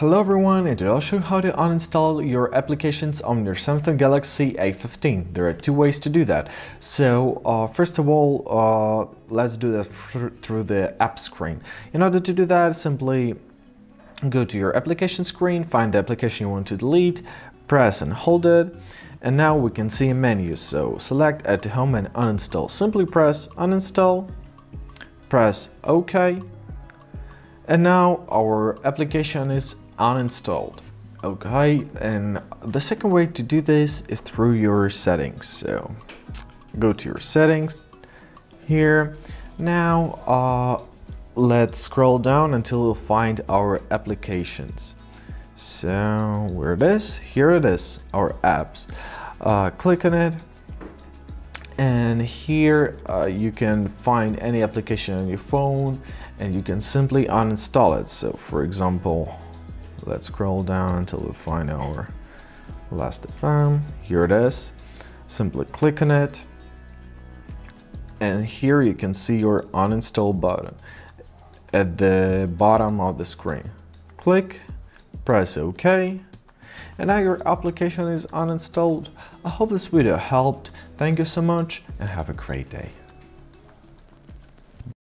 Hello everyone, and today I'll show you how to uninstall your applications on your Samsung Galaxy A15. There are two ways to do that. So uh, first of all, uh, let's do that through the app screen. In order to do that, simply go to your application screen, find the application you want to delete, press and hold it, and now we can see a menu. So select add to home and uninstall. Simply press uninstall, press OK, and now our application is uninstalled. Okay, and the second way to do this is through your settings. So go to your settings here. Now uh, let's scroll down until we'll find our applications. So where it is, here it is, our apps. Uh, click on it and here uh, you can find any application on your phone and you can simply uninstall it. So for example, Let's scroll down until we find our last Last.fm. Here it is. Simply click on it. And here you can see your uninstall button at the bottom of the screen. Click, press OK, and now your application is uninstalled. I hope this video helped. Thank you so much and have a great day.